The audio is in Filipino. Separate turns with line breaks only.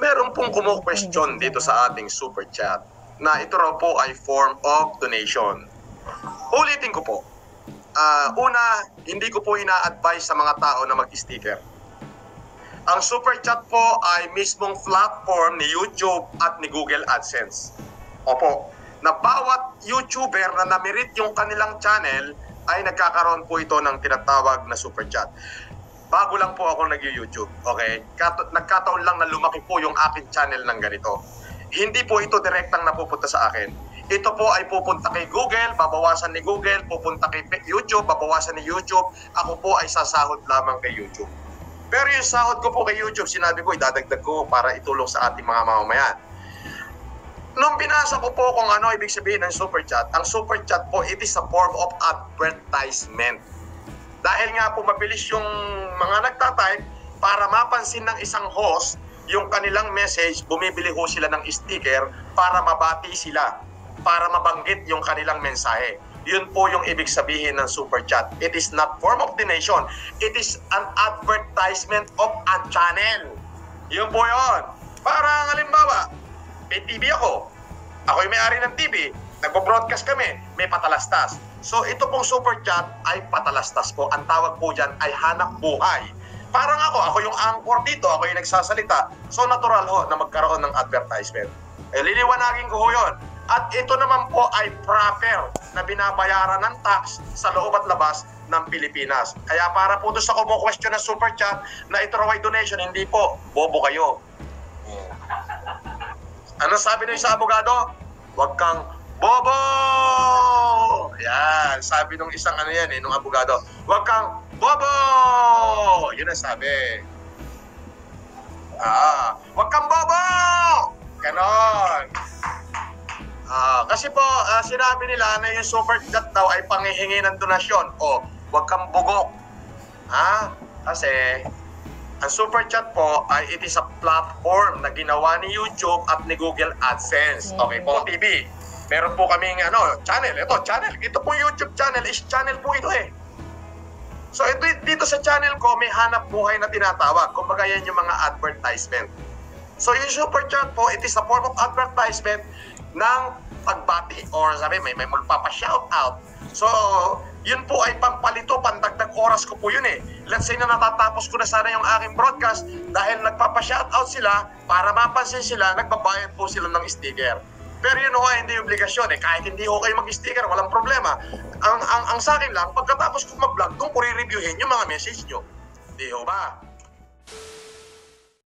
meron pong kumu-question dito sa ating super chat na ito raw po ay form of donation. Ulitin ko po. Ah, una, hindi ko po ina-advise sa mga tao na mag-sticker. Ang super chat po ay mismong platform ni YouTube at ni Google AdSense. Opo, na bawat YouTuber na namirit yung kanilang channel ay nagkakaroon po ito ng tinatawag na super chat. Bago lang po ako nag-YouTube, okay? Kato- nagkataon lang na lumaki po yung akin channel ng ganito. Hindi po ito direktang napupunta sa akin. Ito po ay pupunta kay Google, babawasan ni Google, pupunta kay YouTube, babawasan ni YouTube. Ako po ay sasahod lamang kay YouTube. Pero yung sahod ko po kay YouTube, sinabi ko, idadagdag ko para itulong sa ating mga mamamayan. Nung binasa ko po kung ano ibig sabihin ng super chat, ang super chat po, it is a form of advertisement. Dahil nga po mabilis yung mga nagtatype, para mapansin ng isang host yung kanilang message, bumibili ho sila ng sticker para mabati sila, para mabanggit yung kanilang mensahe. Yun po yung ibig sabihin ng super chat. It is not form of donation. It is an advertisement of a channel. Yun po yun. Parang halimbawa, may TV ako. Ako yung may-ari ng TV. Nagpo-broadcast kami. May patalastas. So ito pong super chat ay patalastas po. Ang tawag po dyan ay hanap buhay. Parang ako, ako yung anchor dito, ako yung nagsasalita. So natural ho na magkaroon ng advertisement. Eh, liliwanagin ko ho yun. At ito naman po ay proper na binabayaran ng tax sa loob at labas ng Pilipinas. Kaya para po doon sa kumo-question ng super chat na ito raw ay donation, hindi po. Bobo kayo. Ano sabi nung isang abogado? Huwag kang bobo! Yan, sabi nung isang ano yan eh, nung abogado. Huwag kang bobo! Yun ang sabi. Ah, huwag kang bobo! Ganon. Ah, kasi po, ah, sinabi nila na yung super chat daw ay panghihingi ng donasyon. O, huwag kang bugok. Ha? Kasi, ang super chat po ay it is a platform na ginawa ni YouTube at ni Google AdSense. Okay po, TV. Meron po kaming ano, channel. Ito, channel. Ito po YouTube channel is channel po ito eh. So ito, dito sa channel ko, may hanap buhay na tinatawag. Kumbaga yan yung mga advertisement. So yung super chat po, it is a form of advertisement ng pagbati or sabi may may magpapa-shout out. So, yun po ay pampalito, pandagdag oras ko po yun eh. Let's say na natatapos ko na sana yung aking broadcast dahil nagpapa-shout out sila para mapansin sila, nagbabayad po sila ng sticker. Pero yun ho, hindi obligasyon eh. Kahit hindi ho kayo mag-sticker, walang problema. Ang, ang, ang sa akin lang, pagkatapos ko mag-vlog, doon ko re-reviewin yung mga message nyo. Di ho ba?